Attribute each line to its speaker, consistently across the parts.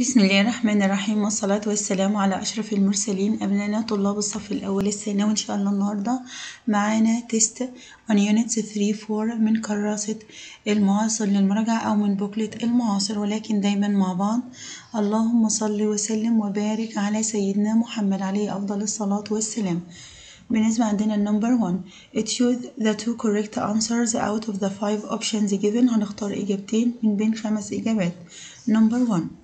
Speaker 1: بسم الله الرحمن الرحيم والصلاة والسلام على أشرف المرسلين أبنائنا طلاب الصف الأول الثانوي إن شاء الله النهاردة معانا test on unit 3 4 من كراسة المعاصر للمراجعة أو من booklet المعاصر ولكن دايما مع بعض. اللهم صل وسلم وبارك على سيدنا محمد عليه أفضل الصلاة والسلام. بالنسبة عندنا ال number 1 choose the two correct answers out of the five options given. هنختار إجابتين من بين خمس إجابات. Number 1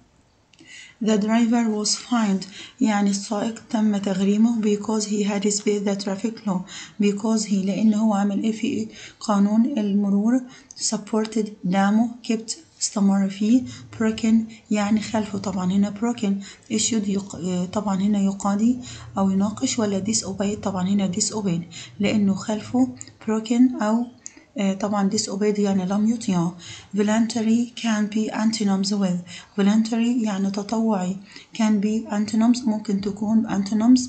Speaker 1: The driver was fined يعني السائق تم تغريمه because he had displayed the traffic law because he لأن هو عمل إيه في قانون المرور supported دعمه kept استمر فيه broken يعني خلفه طبعا هنا broken issued يق... طبعا هنا يقاضي أو يناقش ولا disobeyed طبعا هنا disobeyed لأنه خلفه broken أو طبعا يعني لم يطيع voluntary can be antonyms with voluntary يعني تطوعي can be antonyms ممكن تكون antonyms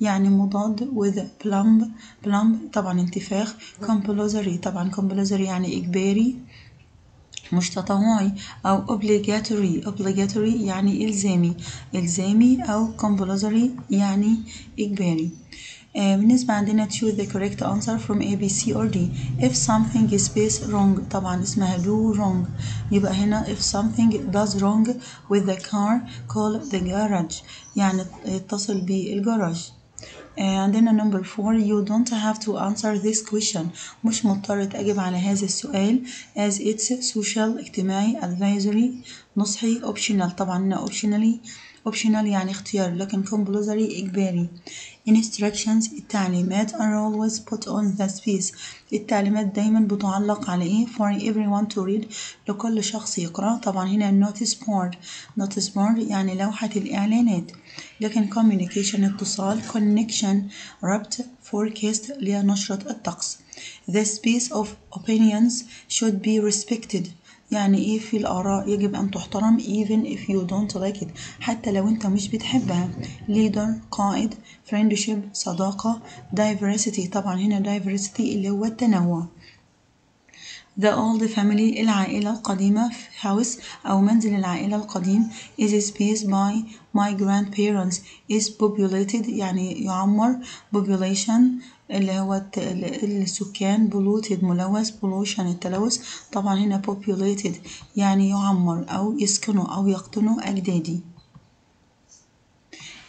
Speaker 1: يعني مضاد with plumb plumb طبعا انتفاخ compulsory طبعا compulsory يعني إجباري مش تطوعي أو obligatory obligatory يعني إلزامي إلزامي أو compulsory يعني إجباري آه بالنسبة عندنا choose the correct answer from A, B, C or D if something is based wrong طبعا اسمها do wrong يبقى هنا if something does wrong with the car call the garage يعني اتصل بالجراج آه عندنا number four you don't have to answer this question مش مضطر تجيب على هذا السؤال as it's social اجتماعي advisory نصحي optional طبعا هنا optionally optional يعني اختيار لكن compulsory إجباري instructions التعليمات are always put on the space التعليمات دايما بتعلق على إيه for everyone to read لكل شخص يقرأ طبعا هنا notice board notice board يعني لوحة الإعلانات لكن communication اتصال connection ربط forecast اللي هي نشرة الطقس the space of opinions should be respected يعني إيه في الآراء يجب أن تحترم even if you don't like it حتى لو أنت مش بتحبها leader قائد friendship صداقة diversity طبعا هنا diversity اللي هو التنوع The old family العائلة القديمة house أو منزل العائلة القديم is spaced by my grandparents is populated يعني يعمر population اللي هو السكان polluted ملوث pollution التلوث. طبعا هنا populated يعني يعمر أو يسكنوا أو يقطنوا أجدادي.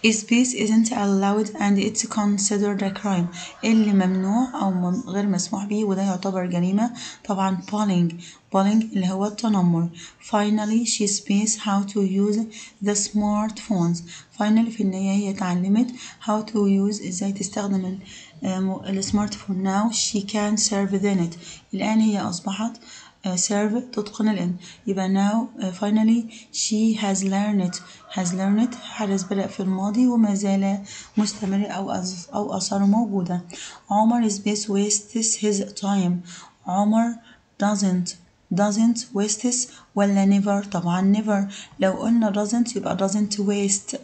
Speaker 1: Space isn't allowed and it's considered a crime. اللي ممنوع أو غير مسموح به وده يعتبر جريمة. طبعا bullying bullying اللي هو التنمر. Finally she space how to use the smartphones. Finally في النهاية هي اتعلمت how to use إزاي تستخدم السمارت فون now she can serve the net الآن هي أصبحت serve تتقن الآن يبقى now uh, finally she has learned has learned حدث بدأ في الماضي وما زال مستمر أو أو آثاره موجودة عمر space wastes his time عمر doesn't doesn't wastes ولا never طبعا never. لو قلنا doesn't يبقى doesn't waste.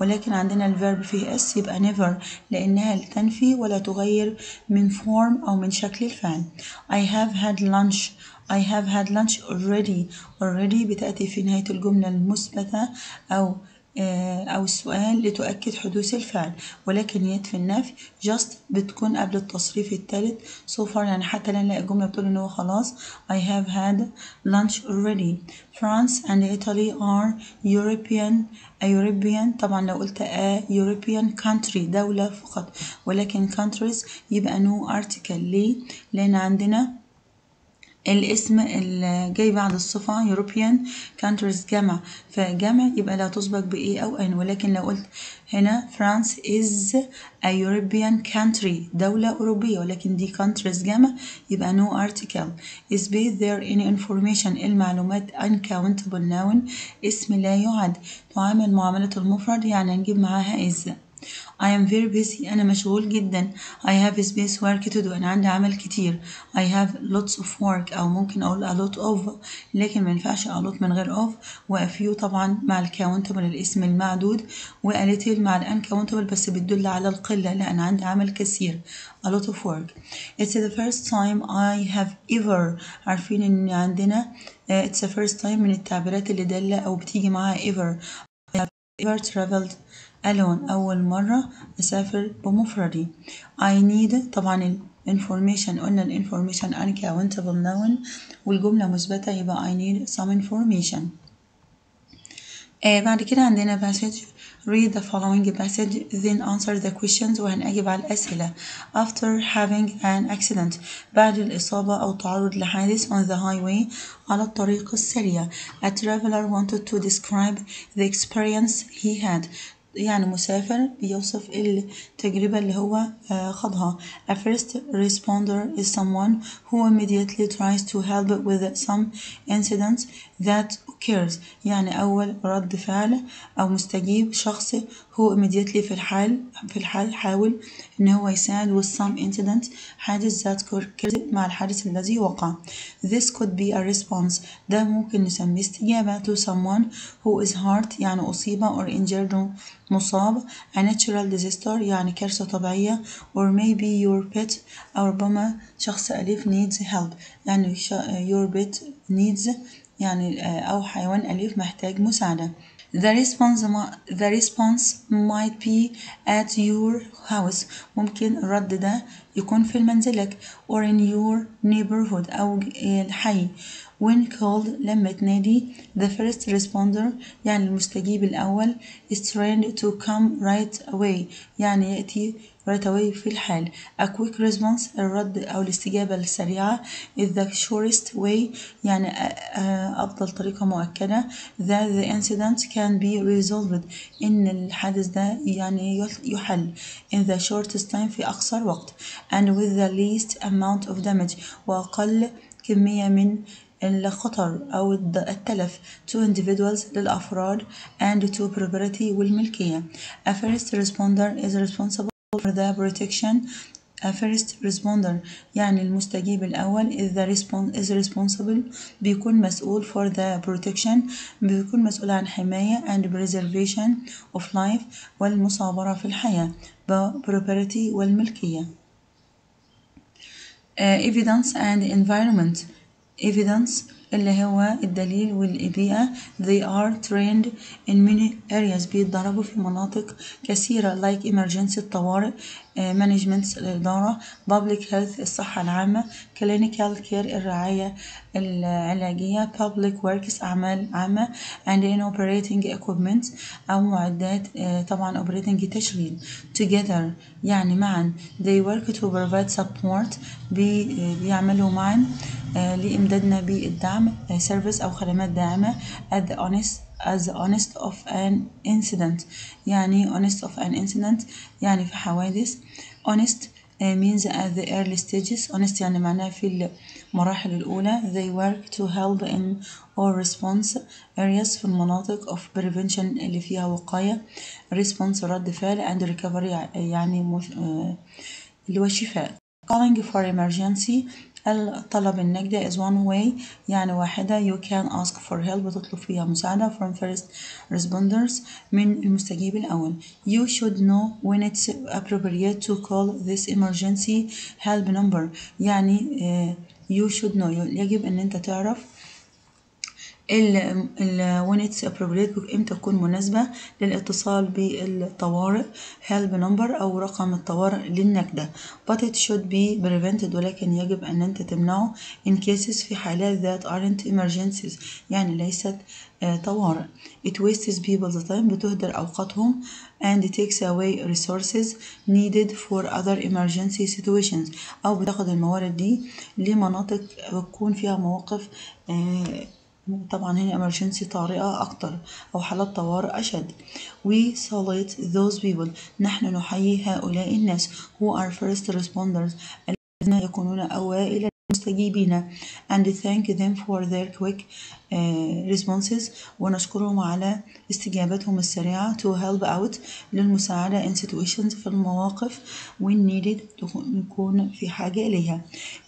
Speaker 1: ولكن عندنا ال verb فيه s يبقى never. لأنها تنفي ولا تغير من form أو من شكل الفعل. I have had lunch. I have had lunch already. already بتأتي في نهاية الجملة المثبتة أو أو السؤال لتؤكد حدوث الفعل ولكن يد في النفي just بتكون قبل التصريف الثالث so far يعني حتى نلاقي الجملة بتقول إن هو خلاص. I have had lunch already. France and Italy are European a European. طبعا لو قلت a European country دولة فقط. ولكن countries يبقى no article. ليه؟ لأن عندنا الاسم اللي جاي بعد الصفة European countries جمع فجمع يبقى لا تسبق بإيه أو أن ولكن لو قلت هنا France is a European country دولة أوروبية. ولكن دي countries جمع يبقى no article. Is space there any information. المعلومات uncountable noun اسم لا يعد. تعامل معاملة المفرد يعني نجيب معاها is. I am very busy. أنا مشغول جدا. I have space work to do. أنا عندي عمل كتير. I have lots of work. أو ممكن أقول a lot of لكن ما ينفعش a lot من غير of. و a few طبعا مع ال countable الاسم المعدود. و a little مع ال uncountable بس بتدل على القلة. لا أنا عندي عمل كثير. A lot of work. It's the first time I have ever عارفين إن عندنا uh, it's the first time من التعبيرات اللي دالة أو بتيجي معاها ever. Ever traveled alone أول مرة أسافر بمفردي I need طبعا ال information قلنا ال information uncountable noun والجملة مثبتة يبقى I need some information آه بعد كده عندنا passage read the following passage then answer the questions وهنجيب على الأسئلة after having an accident بعد الإصابة أو تعرض لحادث on the highway على الطريق السريع a traveler wanted to describe the experience he had يعني مسافر بيوصف التجربة اللي هو خاضها a first responder is someone who immediately tries to help with some incident that occurs يعني أول رد فعل أو مستجيب شخص هو immediately في الحال في الحال حاول إن هو يساعد with some incident حادث that occurs مع الحادث الذي وقع. This could be a response. ده ممكن نسميه استجابة to someone who is hurt يعني أصيب or injured مصاب. A natural disaster يعني كارثة طبيعية. Or maybe your pet أو ربما شخص أليف needs help. يعني your pet needs help يعني أو حيوان أليف محتاج مساعدة The response, the response might be at your house ممكن الرد ده يكون في منزلك or in your neighborhood أو الحي when called لما تنادي the first responder يعني المستجيب الأول is trained to come right away يعني يأتي right away في الحال a quick response الرد أو الاستجابة السريعة is the surest way يعني أفضل طريقة مؤكدة that the incident can be resolved إن الحادث ده يعني يحل in the shortest time في أقصر وقت and with the least amount of damage وأقل كمية من الخطر أو التلف to individuals للأفراد and to property والملكية. A first responder is responsible for the protection A first responder يعني المستجيب الأول is, the respon is responsible بيكون مسؤول for the protection بيكون مسؤول عن حماية and preservation of life والمصابرة في الحياة property والملكية. Uh, evidence and environment evidence اللي هو الدليل والبيئة they are trained in many areas بيتدربوا في مناطق كثيرة like emergency الطوارئ uh, management الإدارة public health الصحة العامة clinical care الرعاية العلاجية public works أعمال عامة and in operating equipment أو معدات uh, طبعا operating تشغيل together يعني معا they work to provide support بي, بيعملوا معا لإمدادنا بالدعم service أو خدمات داعمة honest as the honest of an incident يعني honest of an incident يعني في حوادث honest means at the early stages honest يعني معناها في المراحل الأولى they work to help in or response areas في المناطق of prevention اللي فيها وقاية response رد فعل and recovery يعني. اللي هو الشفاء calling for emergency الطلب النجدة is one way يعني واحدة you can ask for help تطلب فيها مساعدة from first responders من المستجيب الأول you should know when it's appropriate to call this emergency help number يعني uh, you should know يجب أن أنت تعرف ال ال when it's appropriate إمتى تكون مناسبة للاتصال بالطوارئ help number أو رقم الطوارئ للنجدة but it should be prevented ولكن يجب أن أنت تمنعه in cases في حالات that aren't emergencies يعني ليست طوارئ it wastes people's time بتهدر أوقاتهم and takes away resources needed for other emergency situations أو بتاخد الموارد دي لمناطق بتكون فيها مواقف طبعا هنا emergency طارئة أكتر أو حالات طوارئ أشد. We salute those people. نحن نحيي هؤلاء الناس who are first responders الذين يكونون أوائل المستجيبين and thank them for their quick uh, responses ونشكرهم على استجابتهم السريعة to help out للمساعدة in situations في المواقف when needed نكون في حاجة إليها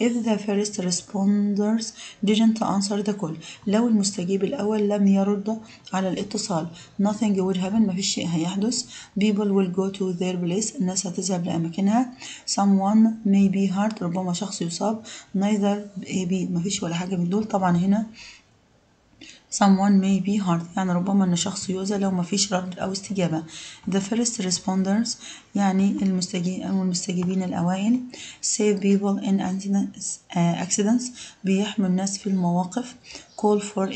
Speaker 1: if the first responders didn't answer the call لو المستجيب الأول لم يرد على الاتصال nothing would happen ما فيش شيء هيحدث people will go to their place الناس هتذهب لأماكنها someone may be hurt ربما شخص يصاب neither be ما فيش ولا حاجة من دول. طبعا هنا someone may be hurt يعني ربما أن شخص يؤذى لو ما فيش رد أو استجابة. The first responders يعني المستجيبين الأوائل save people in accidents بيحموا الناس في المواقف. call for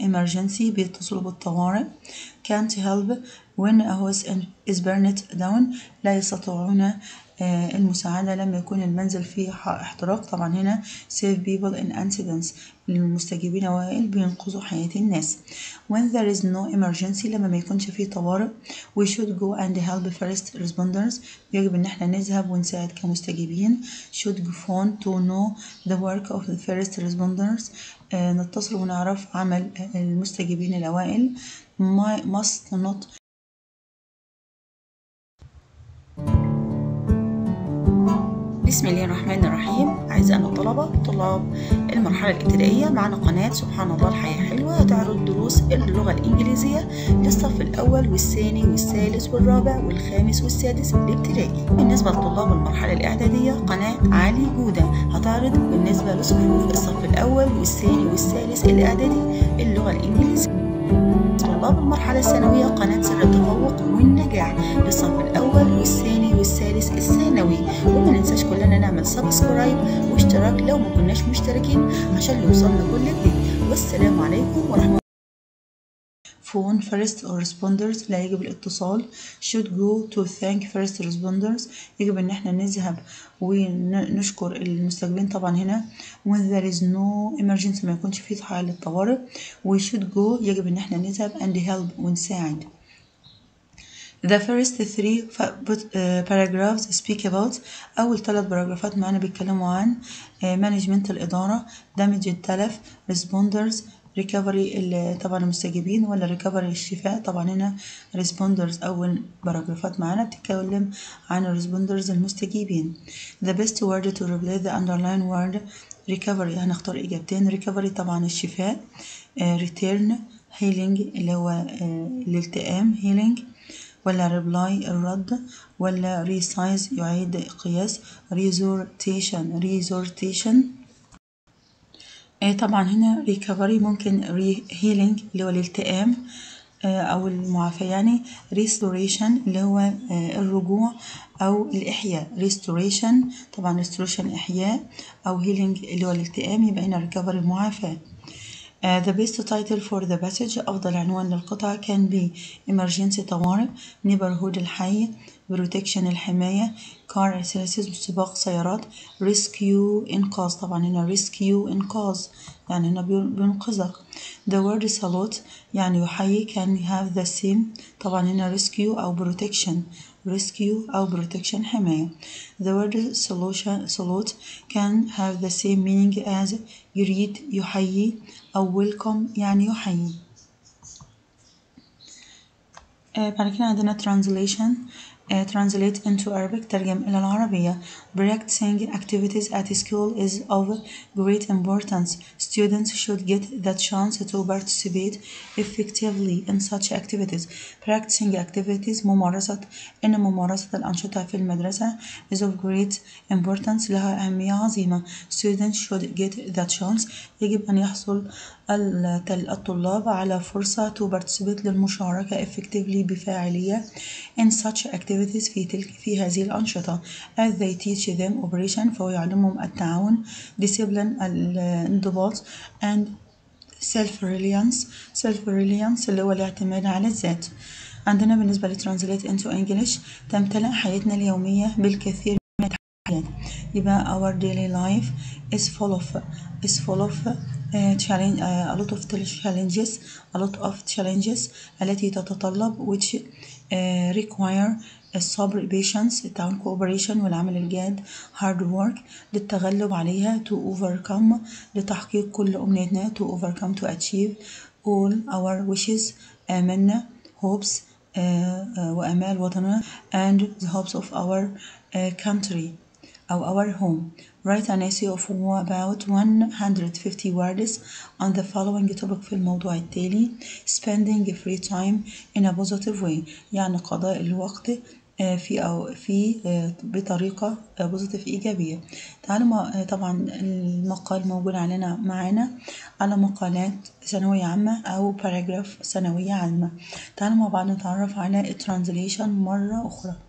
Speaker 1: emergency بيتصلوا بالطوارئ. can't help when a house is burned down. لا يستطيعون المساعدة لما يكون المنزل فيه احتراق. طبعا هنا save people in accidents. المستجيبين أوائل بينقذوا حياة الناس. When there is no emergency لما ما يكونش فيه طوارئ we should go and help first responders. يجب إن إحنا نذهب ونساعد كمستجيبين. Should go phone to know the work of the first responders. آه نتصل ونعرف عمل المستجيبين الأوائل. Must not بسم الله الرحمن الرحيم. أعزائنا الطلبة طلاب المرحلة الابتدائية معنا قناة سبحان الله الحياة حلوة هتعرض دروس اللغة الإنجليزية للصف الأول والثاني والثالث والرابع والخامس والسادس الابتدائي. بالنسبة لطلاب المرحلة الإعدادية قناة علي جودة هتعرض بالنسبة لصفوف الصف الأول والثاني والثالث الإعدادي اللغة الإنجليزية. طلاب المرحلة الثانوية قناة سر التفوق والنجاح للصف الأول والثاني والثالث الثانوي. وما ننساش كلنا نعمل سبسكرايب واشتراك لو ما كناش مشتركين عشان يوصلنا كل جديد. والسلام عليكم ورحمة الله. Phone first responders لا يجب الاتصال should go to thank first responders يجب ان إحنا نذهب ونشكر المستجيبين طبعا هنا when there is no emergency ما يكونش في حالة طوارئ we should go يجب ان إحنا نذهب and help ونساعد The first three paragraphs speak about أول ثلاث paragraph ات معانا بيتكلموا عن management الإدارة damage التلف responders recovery طبعا المستجيبين ولا recovery الشفاء. طبعا هنا responders أول paragraph ات معانا بتتكلم عن ال responders المستجيبين. The best word to replace the underlined word recovery. هنختار إجابتين. recovery طبعا الشفاء. uh, return healing اللي هو الالتئام healing. ولا reply الرد. ولا resize يعيد قياس. restoration. restoration. طبعا هنا recovery ممكن re healing اللي هو الالتئام أو المعافاة يعني restoration اللي هو الرجوع أو الإحياء. restoration طبعا restoration إحياء أو healing اللي هو الالتئام يبقى هنا recovery المعافاة Uh, the best title for the passage أفضل عنوان للقطعة can be emergency طوارئ neighborhood الحي protection الحماية car services سباق سيارات rescue إنقاذ طبعا هنا rescue إنقاذ يعني هنا بينقذك the word salute يعني يحيي can have the same طبعا هنا rescue أو protection rescue أو protection حماية the word solution salute can have the same meaning as يريد يحيي أو welcome يعني يحيي آه بعد كده عندنا translation uh, translate into Arabic ترجم إلى العربية practicing activities at school is of great importance students should get the chance to participate effectively in such activities practicing activities ممارسة إن ممارسة الأنشطة في المدرسة is of great importance لها أهمية عظيمة students should get the chance يجب أن يحصل الطلاب على فرصة to participate للمشاركة effectively بفاعلية in such activities في تلك في هذه الأنشطة. As they teach them operation فهو يعلمهم التعاون discipline الانضباط and self reliance self reliance اللي هو الاعتماد على الذات. عندنا بالنسبة لترانزليت into English تمتلئ حياتنا اليومية بالكثير من التحديات يبقى our daily life is full of is full of challenge uh, a lot of challenges a lot of challenges التي تتطلب which uh, require الصبر patience التعاون cooperation والعمل الجاد hard work للتغلب عليها to overcome لتحقيق كل أمنياتنا to overcome to achieve all our wishes آمالنا hopes uh, uh, وآمال وطننا and the hopes of our uh, country أو our home. Write an essay of about 150 words on the following topic في الموضوع التالي spending free time in a positive way. يعني قضاء الوقت في أو في بطريقة positive إيجابية. تعالوا طبعا المقال موجود علينا معانا على مقالات ثانوية عامة أو paragraph ثانوية عامة. تعالوا مع بعض نتعرف على ال translation مرة أخرى.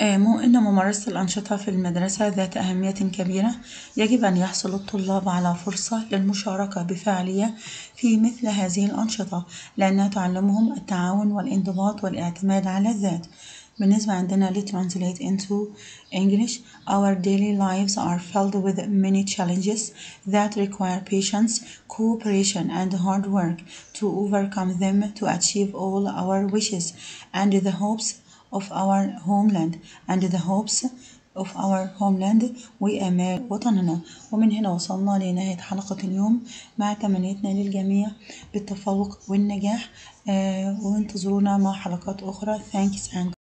Speaker 1: مو إن ممارسة الأنشطة في المدرسة ذات أهمية كبيرة يجب أن يحصل الطلاب على فرصة للمشاركة بفعالية في مثل هذه الأنشطة لأنها تعلمهم التعاون والانضباط والاعتماد على الذات. بالنسبة عندنا ل translate into English our daily lives are filled with many challenges that require patience, cooperation and hard work to overcome them to achieve all our wishes and the hopes of our homeland and the hopes of our homeland. وآمال وطننا. ومن هنا وصلنا لنهاية حلقة اليوم. مع تمنيتنا للجميع بالتفوق والنجاح. آه وانتظرونا مع حلقات أخرى. Thanks and